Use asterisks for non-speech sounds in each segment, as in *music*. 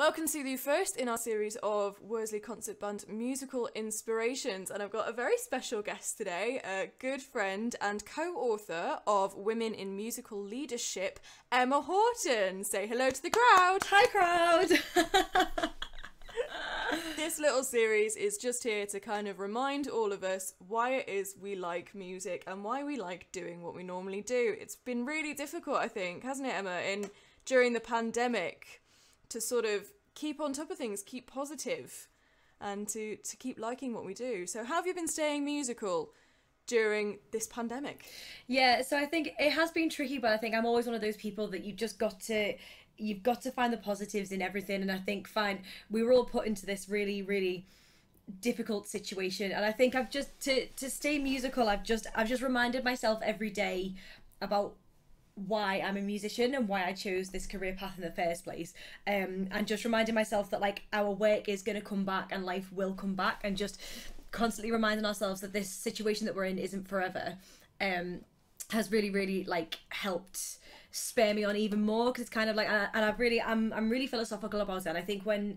Welcome to the first in our series of Worsley Concert Band musical inspirations, and I've got a very special guest today, a good friend and co author of Women in Musical Leadership, Emma Haughton. Say hello to the crowd. Hi, crowd. *laughs* this little series is just here to kind of remind all of us why it is we like music and why we like doing what we normally do. It's been really difficult, I think, hasn't it, Emma, in during the pandemic to sort of keep on top of things, keep positive, and to to keep liking what we do. So, how have you been staying musical? during this pandemic? Yeah, so I think it has been tricky, but I think I'm always one of those people that you've just got to you've got to find the positives in everything and I think fine we were all put into this really really difficult situation and I think I've just to to stay musical I've just I've just reminded myself every day about why I'm a musician and why I chose this career path in the first place. Um, and just reminding myself that like our work is going to come back and life will come back, and just constantly reminding ourselves that this situation that we're in isn't forever. Um, has really really like helped spare me on even more because it's kind of like and I've really I'm I'm really philosophical about it. And I think when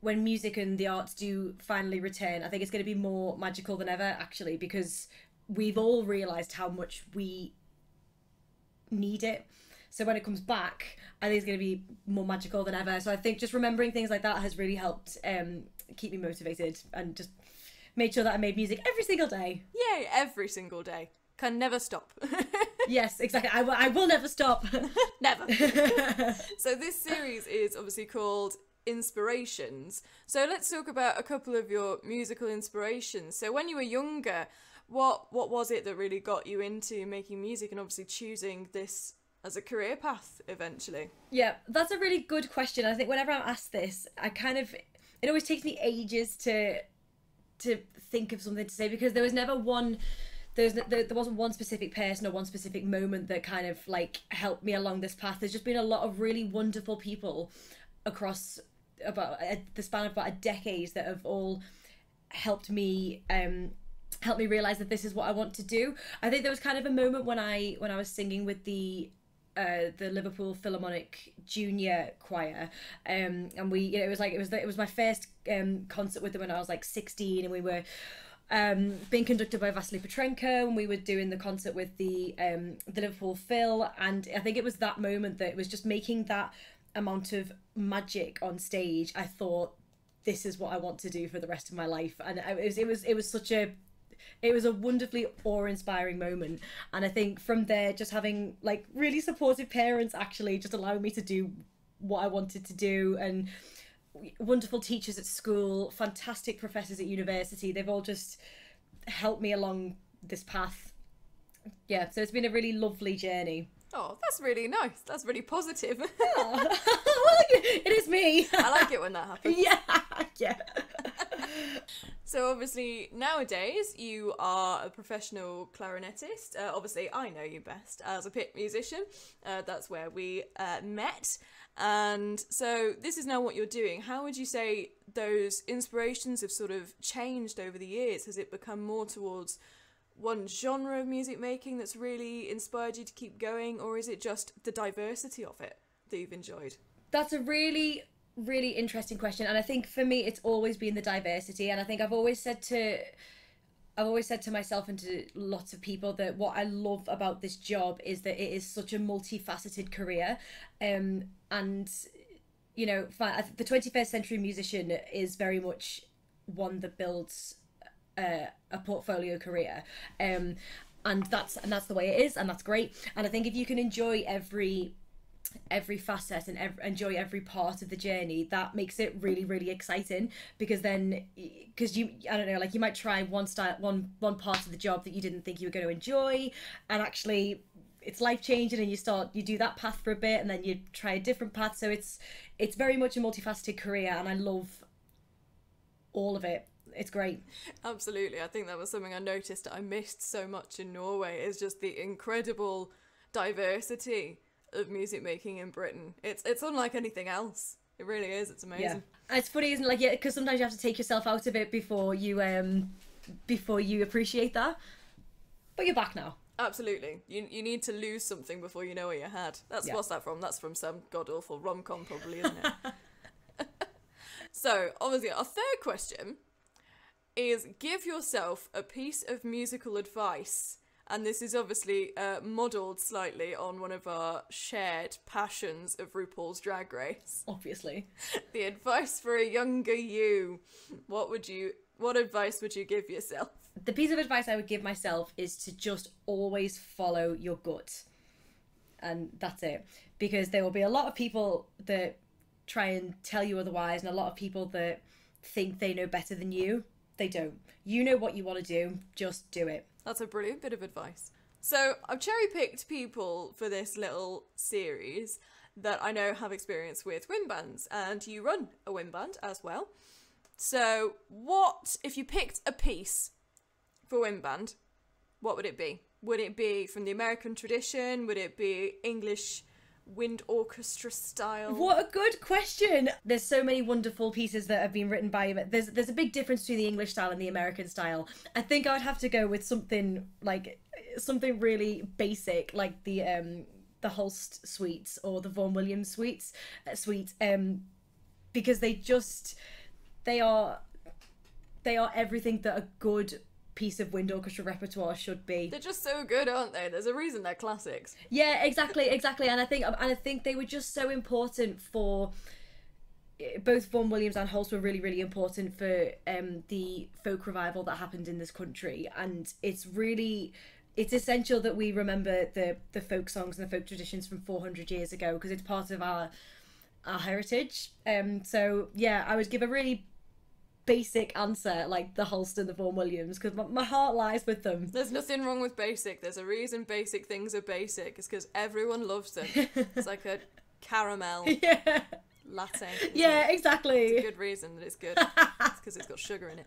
when music and the arts do finally return, I think it's going to be more magical than ever actually because we've all realized how much we need it. So when it comes back, I think it's going to be more magical than ever. So I think just remembering things like that has really helped um, keep me motivated and just made sure that I made music every single day. Yay, every single day. Can never stop. *laughs* yes, exactly. I, I will never stop. *laughs* never. *laughs* so this series is obviously called Inspirations. So let's talk about a couple of your musical inspirations. So when you were younger, what what was it that really got you into making music and obviously choosing this as a career path eventually? Yeah, that's a really good question. I think whenever I'm asked this, I kind of it always takes me ages to to think of something to say because there was never one there's there, there wasn't one specific person or one specific moment that kind of like helped me along this path. There's just been a lot of really wonderful people across about a, the span of about a decade that have all helped me um helped me realize that this is what I want to do. I think there was kind of a moment when I when I was singing with the uh, the Liverpool Philharmonic Junior Choir, um, and we, you know, it was like it was the, it was my first um, concert with them when I was like sixteen, and we were um, being conducted by Vasily Petrenko, and we were doing the concert with the um, the Liverpool Phil, and I think it was that moment that it was just making that amount of magic on stage. I thought this is what I want to do for the rest of my life, and it was it was it was such a it was a wonderfully awe-inspiring moment and i think from there just having like really supportive parents actually just allowing me to do what i wanted to do and wonderful teachers at school fantastic professors at university they've all just helped me along this path yeah so it's been a really lovely journey Oh, that's really nice. That's really positive. *laughs* *laughs* *laughs* it is me. I like it when that happens. Yeah, yeah. So obviously nowadays you are a professional clarinetist. Uh, obviously, I know you best as a pit musician. Uh, that's where we uh, met, and so this is now what you're doing. How would you say those inspirations have sort of changed over the years? Has it become more towards one genre of music making that's really inspired you to keep going, or is it just the diversity of it that you've enjoyed? That's a really, really interesting question. And I think for me, it's always been the diversity. And I think I've always said to. I've always said to myself and to lots of people that what I love about this job is that it is such a multifaceted career. Um, and, you know, the 21st century musician is very much one that builds uh, a portfolio career. Um, and that's and that's the way it is, and that's great. And I think if you can enjoy every every facet and ev- enjoy every part of the journey that makes it really really exciting because then because you i don't know like you might try one style one one part of the job that you didn't think you were going to enjoy and actually it's life changing and you start you do that path for a bit and then you try a different path so it's it's very much a multifaceted career and i love all of it it's great. Absolutely. I think that was something I noticed I missed so much in Norway is just the incredible diversity of music making in Britain. It's it's unlike anything else. It really is. It's amazing. Yeah. It's funny, isn't it? Like, yeah, because sometimes you have to take yourself out of it before you um before you appreciate that. But you're back now. Absolutely. You you need to lose something before you know what you had. That's yeah. what's that from? That's from some god awful rom com probably, isn't it? *laughs* *laughs* So, obviously, our third question is give yourself a piece of musical advice. And this is obviously uh, modelled slightly on one of our shared passions of RuPaul's Drag Race. Obviously. *laughs* the advice for a younger you. What would you? What advice would you give yourself? The piece of advice I would give myself is to just always follow your gut. And that's it. Because there will be a lot of people that try and tell you otherwise, and a lot of people that think they know better than you. They don't. You know what you want to do, just do it. That's a brilliant bit of advice. So I've cherry picked people for this little series that I know have experience with wind bands, and you run a wind band as well. So, what if you picked a piece for wind band? What would it be? Would it be from the American tradition? Would it be English wind orchestra style? What a good question. There's so many wonderful pieces that have been written by. There's there's a big difference between the English style and the American style. I think I would have to go with something like something really basic like the um the Holst suites or the Vaughan Williams suites uh, suite um because they just they are they are everything that a good piece of wind orchestra repertoire should be. They're just so good, aren't they? There's a reason they're classics. Yeah, exactly, exactly. And I think and I think they were just so important for both Vaughan Williams and Holst were really, really important for um, the folk revival that happened in this country, and it's really it's essential that we remember the the folk songs and the folk traditions from 400 years ago because it's part of our our heritage. Um, so yeah, I would give a really basic answer like the Holst and the Vaughan Williams because my, my heart lies with them. There's nothing wrong with basic. There's a reason basic things are basic. It's because everyone loves them. *laughs* it's like a caramel *laughs* yeah, latte. *laughs* yeah, It's a exactly. good reason that it's good. it's because it's got sugar in it.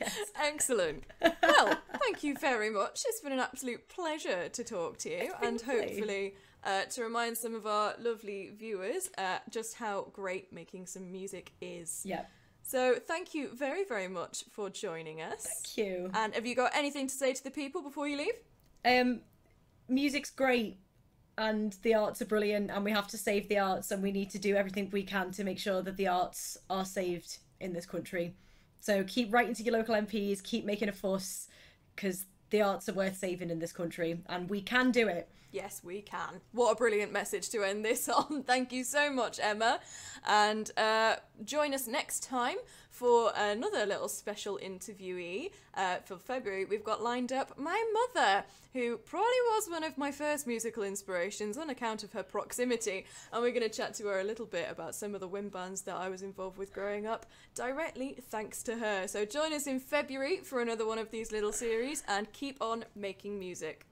Yes. Excellent. Well, thank you very much. It's been an absolute pleasure to talk to you and hopefully uh, to remind some of our lovely viewers uh, just how great making some music is. Yeah. So, thank you very, very much for joining us. Thank you. And have you got anything to say to the people before you leave? Um, music's great and the arts are brilliant and we have to save the arts and we need to do everything we can to make sure that the arts are saved in this country. So keep writing to your local MPs, keep making a fuss because the arts are worth saving in this country and we can do it. Yes, we can. What a brilliant message to end this *laughs* on. Thank you so much, Emma. And uh, join us next time for another little special interviewee. Uh, for February, we've got lined up my mother, who probably was one of my first musical inspirations on account of her proximity. And we're going to chat to her a little bit about some of the wind bands that I was involved with growing up, directly thanks to her. So join us in February for another one of these little series and keep on making music.